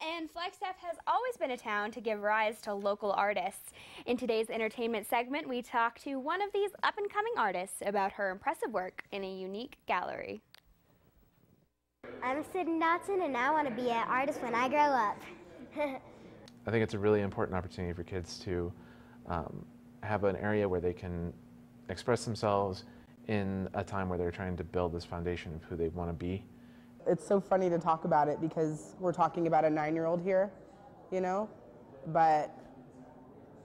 And Flagstaff has always been a town to give rise to local artists. In today's entertainment segment, we talk to one of these up and coming artists about her impressive work in a unique gallery. I'm Sydnee Dodson, and I want to be an artist when I grow up. I think it's a really important opportunity for kids to um, have an area where they can express themselves in a time where they're trying to build this foundation of who they want to be. It's so funny to talk about it because we're talking about a nine-year-old here, you know, but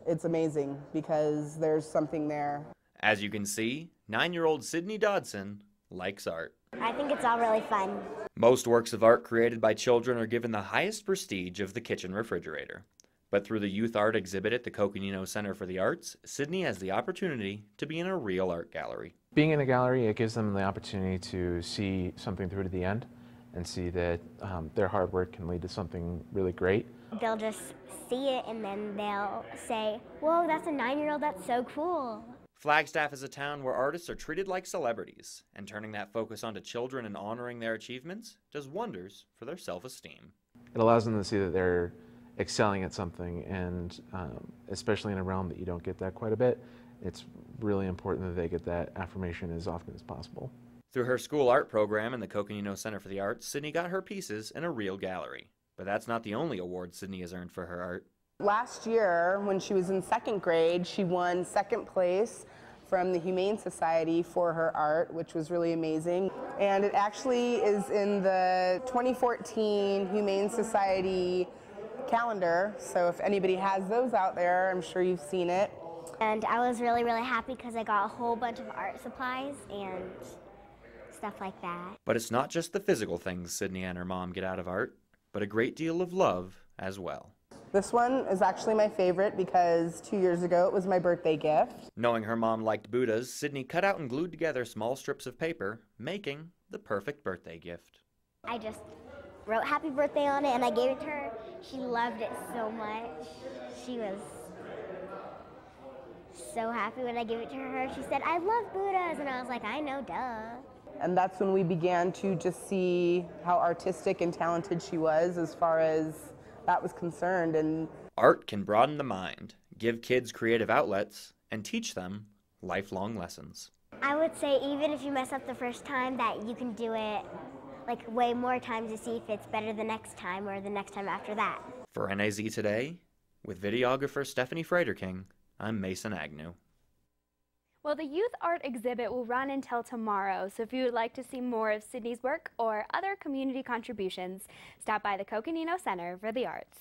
it's amazing because there's something there. As you can see, nine-year-old Sydnee Dodson likes art. I think it's all really fun. Most works of art created by children are given the highest prestige of the kitchen refrigerator. But through the youth art exhibit at the Coconino Center for the Arts, Sydnee has the opportunity to be in a real art gallery. Being in a gallery, it gives them the opportunity to see something through to the end and see that um, their hard work can lead to something really great. They'll just see it and then they'll say, whoa, that's a nine-year-old, that's so cool. Flagstaff is a town where artists are treated like celebrities, and turning that focus onto children and honoring their achievements does wonders for their self-esteem. It allows them to see that they're excelling at something, and um, especially in a realm that you don't get that quite a bit, it's really important that they get that affirmation as often as possible. Through her school art program in the Coconino Center for the Arts, Sydnee got her pieces in a real gallery. But that's not the only award Sydnee has earned for her art. Last year, when she was in second grade, she won second place from the Humane Society for her art, which was really amazing. And it actually is in the 2014 Humane Society calendar. So if anybody has those out there, I'm sure you've seen it. And I was really, really happy because I got a whole bunch of art supplies and stuff like that. But it's not just the physical things Sydnee and her mom get out of art, but a great deal of love as well. This one is actually my favorite because two years ago it was my birthday gift. Knowing her mom liked Buddhas, Sydnee cut out and glued together small strips of paper, making the perfect birthday gift. I just wrote happy birthday on it and I gave it to her. She loved it so much. She was so happy when I gave it to her. She said, I love Buddhas. And I was like, I know, duh. And that's when we began to just see how artistic and talented she was as far as that was concerned. And art can broaden the mind, give kids creative outlets, and teach them lifelong lessons. I would say even if you mess up the first time that you can do it like way more times to see if it's better the next time or the next time after that. For NAZ Today, with videographer Stephanie Frederking, I'm Mayson Agnew. Well, the youth art exhibit will run until tomorrow, so if you would like to see more of Sydnee's work or other community contributions, stop by the Coconino Center for the Arts.